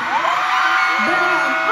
tonight.